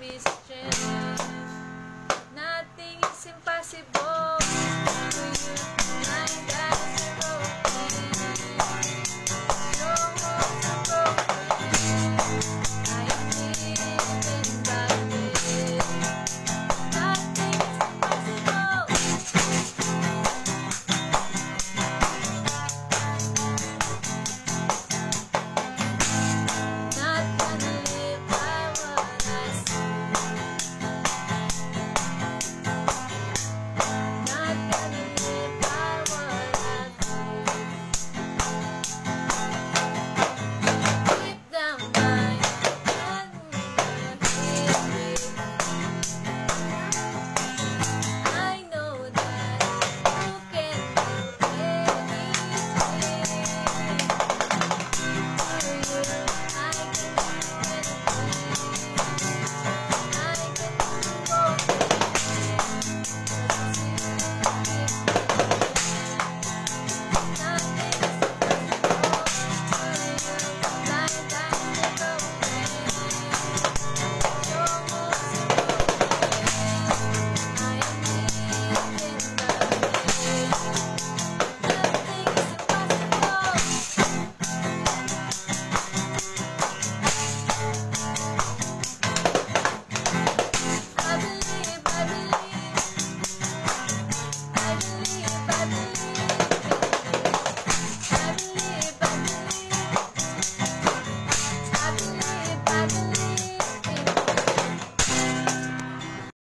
mischief. Nothing is impossible. Bye. you.